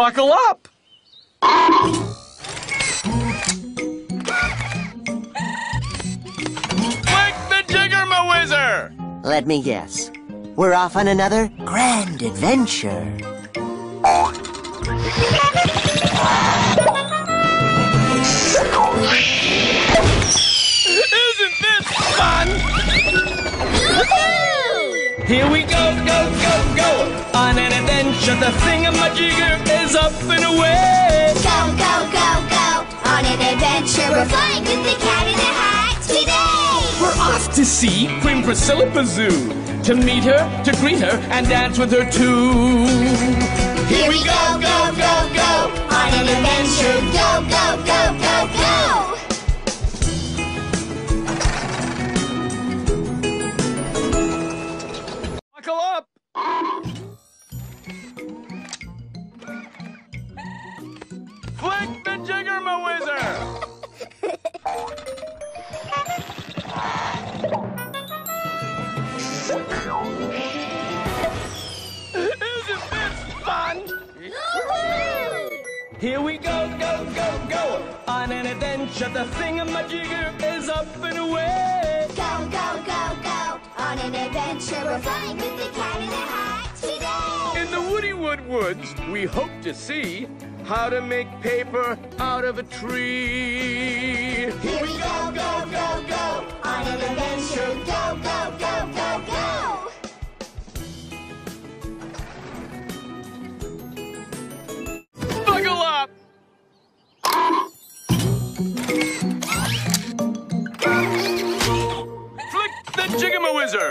Buckle up! Flick the Jigger Let me guess. We're off on another grand adventure. Here we go, go, go, go! On an adventure, the thingamajigger is up and away! Go, go, go, go! On an adventure, we're flying with the cat in the hat today! We're off to see Queen Priscilla Bazoo, to meet her, to greet her, and dance with her too. Flick the Jigger Whizzer! Isn't this fun? Here we go, go, go, go! On an adventure, the thingamajigger is up and away! Go, go, go, go! On an adventure, we're flying with the cat in the hat today! In the Woody Wood Woods, we hope to see how to make paper out of a tree. Here we go, go, go, go! On an adventure, go, go, go, go, go! Buckle up! Flick the Jiggamawizzer!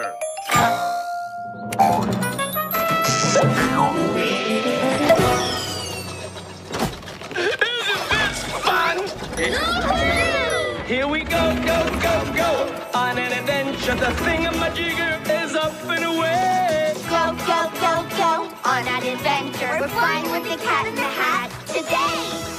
Here we go, go, go, go! On an adventure, the thingamajigger is up and away! Go, go, go, go! On an adventure, we're flying with the cat in the hat today!